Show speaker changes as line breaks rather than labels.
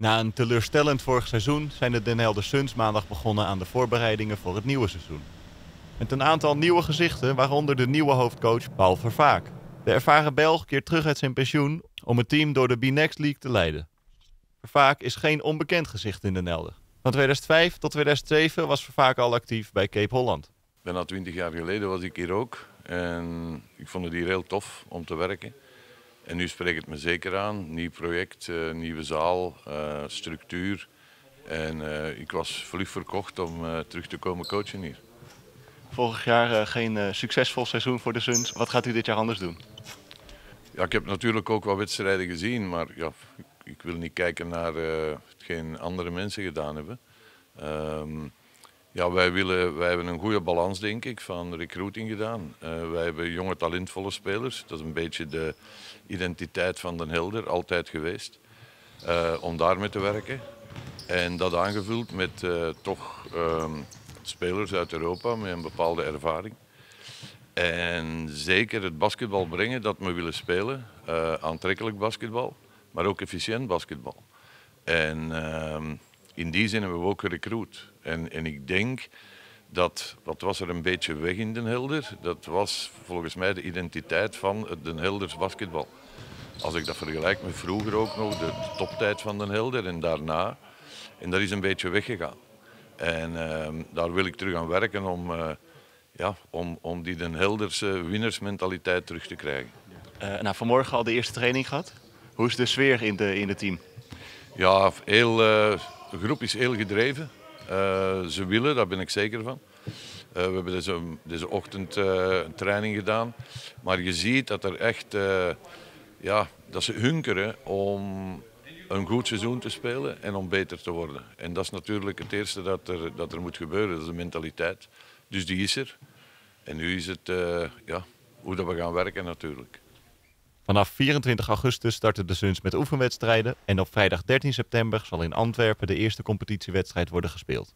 Na een teleurstellend vorig seizoen zijn de Den Helder Suns maandag begonnen aan de voorbereidingen voor het nieuwe seizoen. Met een aantal nieuwe gezichten, waaronder de nieuwe hoofdcoach Paul Vervaak. De ervaren Belg keert terug uit zijn pensioen om het team door de B-Next League te leiden. Vervaak is geen onbekend gezicht in Den Helder. Van 2005 tot 2007 was Vervaak al actief bij Cape Holland.
Bijna twintig jaar geleden was ik hier ook en ik vond het hier heel tof om te werken. En nu spreekt het me zeker aan. Nieuw project, uh, nieuwe zaal, uh, structuur. En uh, ik was vlug verkocht om terug te komen coachen hier.
Vorig jaar geen succesvol seizoen voor de Suns. Wat gaat u dit jaar anders doen?
Ja, ik heb natuurlijk ook wat wedstrijden gezien, maar ja, ik, ik wil niet kijken naar hetgeen andere mensen gedaan hebben. Um, ja, wij, willen, wij hebben een goede balans, denk ik, van recruiting gedaan. Uh, wij hebben jonge, talentvolle spelers. Dat is een beetje de identiteit van Den Helder, altijd geweest. Uh, om daarmee te werken. En dat aangevuld met uh, toch uh, spelers uit Europa met een bepaalde ervaring. En zeker het basketbal brengen dat we willen spelen. aantrekkelijk basketbal, maar ook efficiënt basketbal. En ehm, in die zin hebben we ook gerecruit. En, en ik denk dat, wat was er een beetje weg in Den Helder, dat was volgens mij de identiteit van het Den Helders basketbal. Als ik dat vergelijk met vroeger ook nog, de, toptijd van Den Helder en daarna. En dat is een beetje weggegaan. En uh, daar wil ik terug aan werken om, uh, ja, om, om die Den Helderse winnersmentaliteit terug te krijgen.
Uh, nou, vanmorgen al de eerste training gehad. Hoe is de sfeer in, de, in het team?
Ja, heel, uh, de groep is heel gedreven. Uh, ze willen, daar ben ik zeker van. Uh, we hebben deze, deze ochtend uh, een training gedaan. Maar je ziet dat er echt, ja, dat ze hunkeren om een goed seizoen te spelen en om beter te worden. En dat is natuurlijk het eerste dat er, dat er moet gebeuren, dat is de mentaliteit. Dus die is er. En nu is het ja, hoe dat we gaan werken natuurlijk.
Vanaf 24 augustus starten de Suns met oefenwedstrijden en op vrijdag 13 september zal in Antwerpen de eerste competitiewedstrijd worden gespeeld.